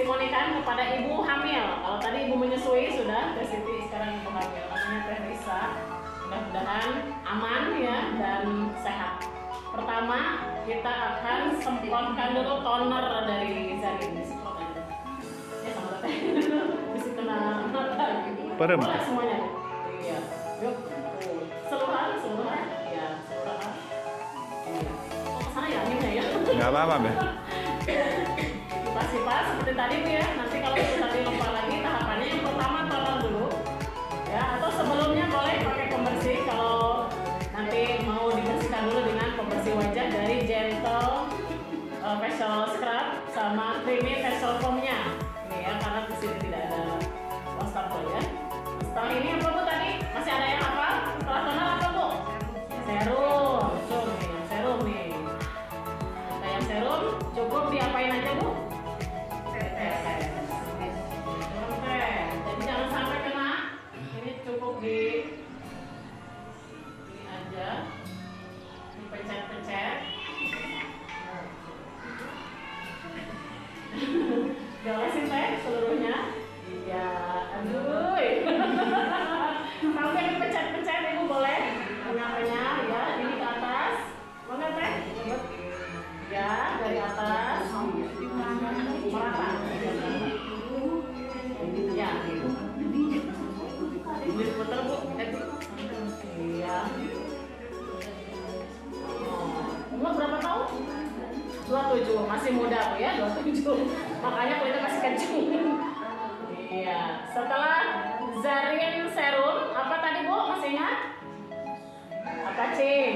testimonikan kepada ibu hamil. Kalau tadi ibu menyusui sudah, Teh Siti sekarang ibu hamil. Namanya Teh Risa. Mudah-mudahan aman ya dan sehat. Pertama kita akan semprotkan dulu toner dari Zarin. Disemprot aja. Ya sama Teh. Bisa kena mata gitu. Boleh semuanya. Iya. Yuk. Seluruhan, seluruhan. Iya, seluruhan. Iya. Oh, ke sana ya anginnya ya. Nggak apa-apa, Be. Pas-pas seperti tadi Bu ya. Nanti kalau itu tadi lupa lagi tahapannya yang pertama toner dulu. Ya, atau sebelumnya boleh pakai pembersih kalau nanti mau dibersihkan dulu dengan pembersih wajah dari Gentle uh, facial scrub sama creamy facial foamnya. Ini ya karena di sini tidak ada wastafel ya. Setelah ini apa Bu tadi? Masih ada yang apa? Apa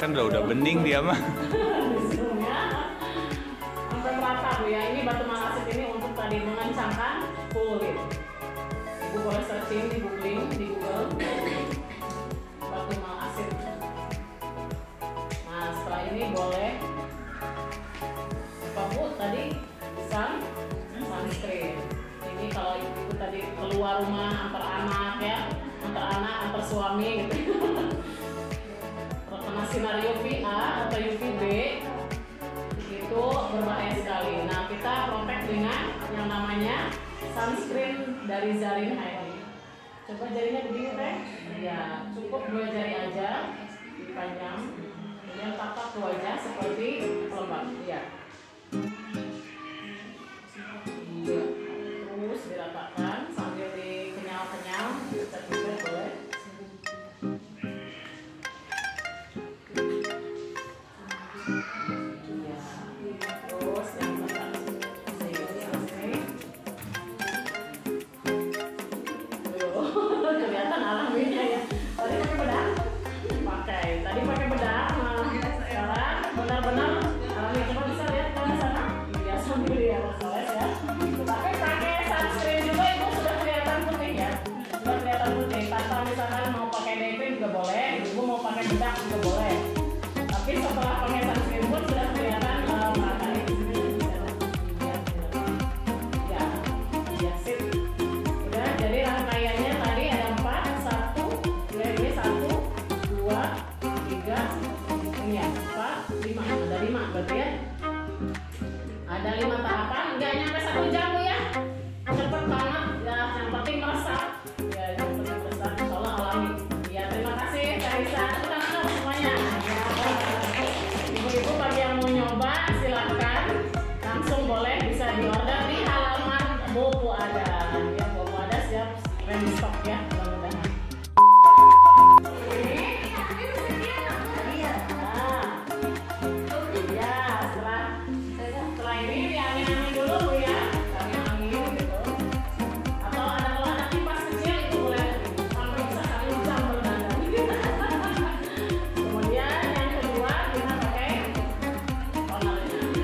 Kelihatan udah udah bening dia mah. Sampai merata bu ya. Ini batu malasit ini untuk tadi mengencangkan kulit. Ibu boleh searching di sinar UVA atau UVB itu berbahaya sekali. Nah kita protect dengan yang namanya sunscreen dari Zarin Heidi. Coba jarinya begini teh. Ya cukup dua jari aja dipanjang. Kemudian tapak wajah seperti pelembab. Iya.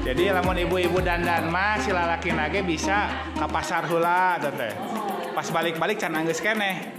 jadi lamun ibu-ibu dandan mas si lalaki nage bisa ke pasar hula teteh pas balik-balik can anggeus keneh.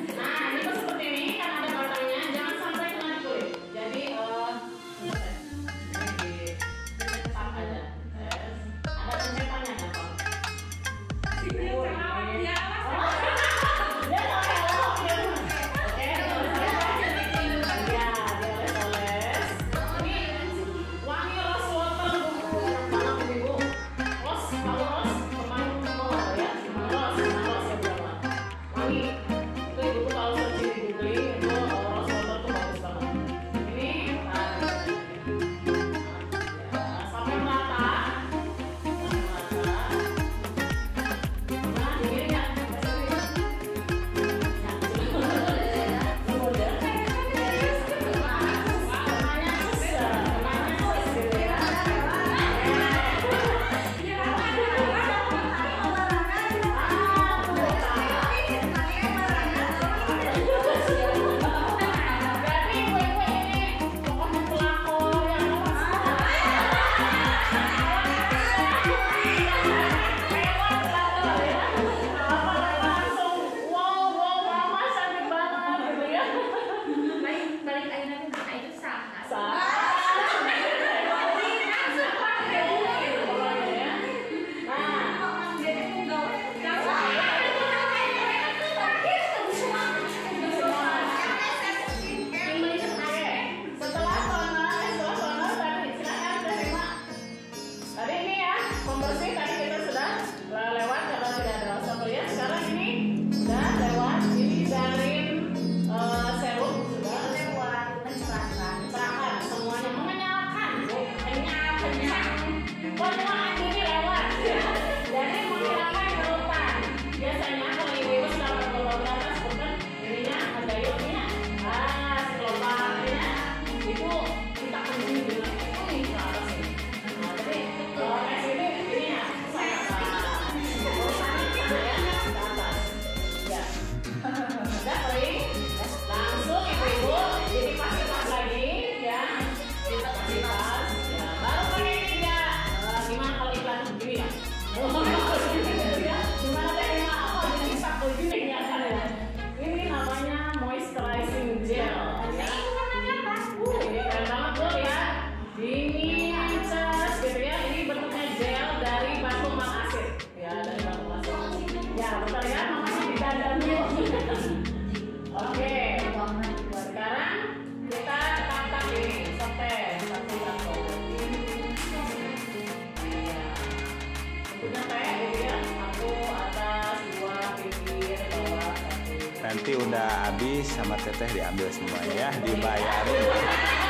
nanti udah habis sama teteh diambil semuanya dibayarin.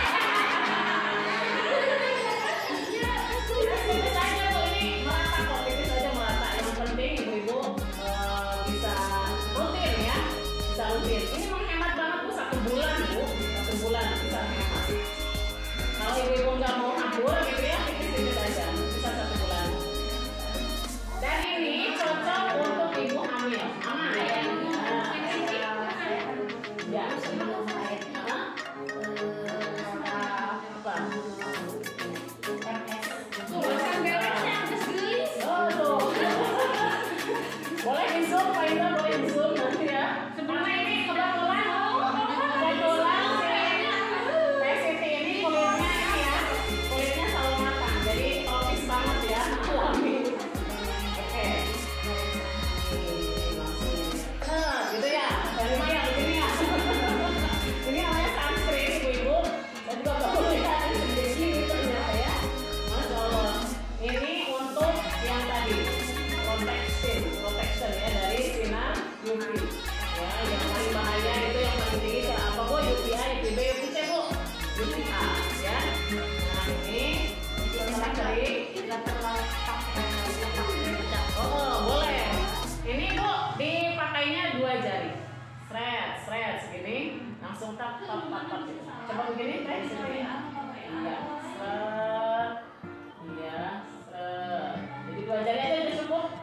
Dua jari aja cukup,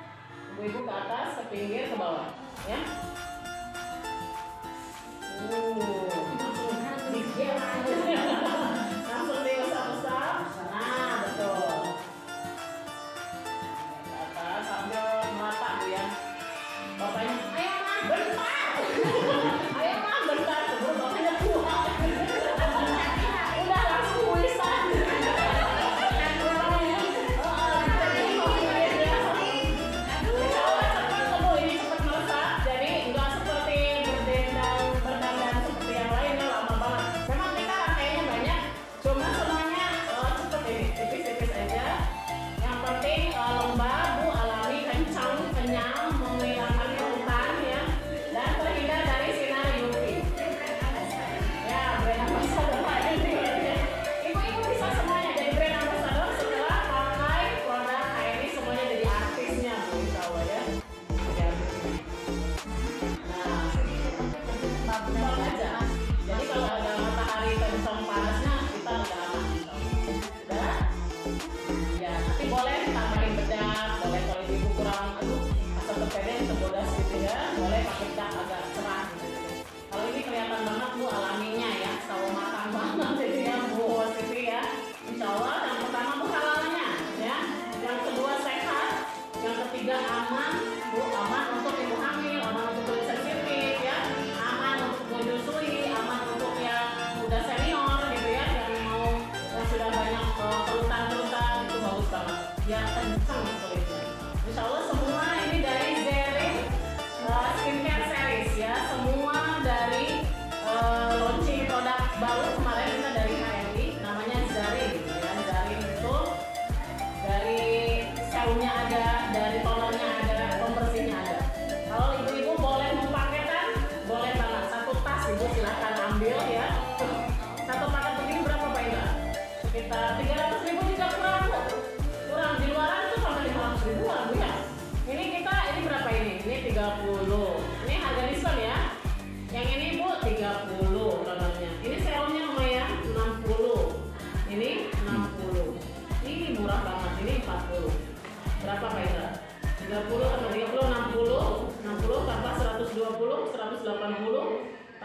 Ibu-ibu ke atas, ke pinggir, ke bawah. Ya.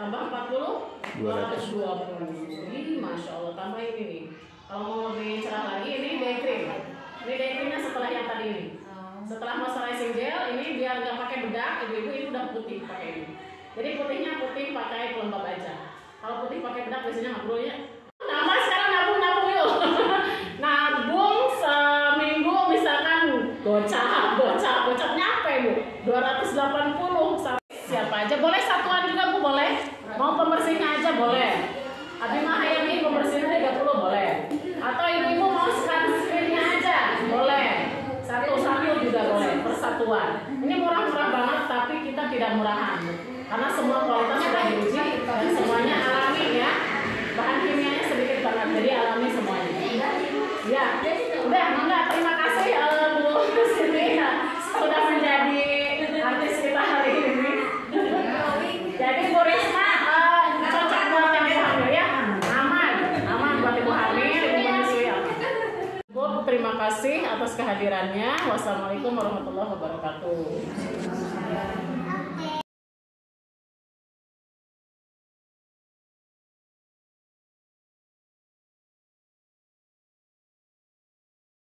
Tambah 40 220 ini Masya Allah tambah ini nih. Kalau mau lebih cerah lagi ini day cream. Ini day creamnya setelah yang tadi ini. Setelah moisturizing gel ini biar nggak pakai bedak ibu-ibu ini udah putih pakai ini. Jadi putihnya putih pakai pelembab aja. Kalau putih pakai bedak biasanya nggak perlu ya nama sekarang nabung nabung yuk. Nabung seminggu misalkan gocap. Gocap gocap nyampe bu. 280 sampai siapa aja. Boleh satuan juga bu boleh? Mau pembersihnya aja boleh. Abimah Hayami pembersihnya 30 boleh. Atau ibu-ibu mau sunscreennya aja boleh. Satu-satu juga boleh persatuan. Ini murah-murah banget tapi kita tidak murahan. Karena semua kualitas sudah diuji semuanya alami ya. Bahan kimianya sedikit banget jadi alami semuanya. Ya udah mangga terima kasih eh, Bu Siti ya, sudah menjadi artis kita hari ini jadi Bu Risma eh, cocok buat yang ibu hamil ya aman aman buat ibu hamil ibu menyusui aman Bu terima kasih atas kehadirannya. Wassalamualaikum warahmatullahi wabarakatuh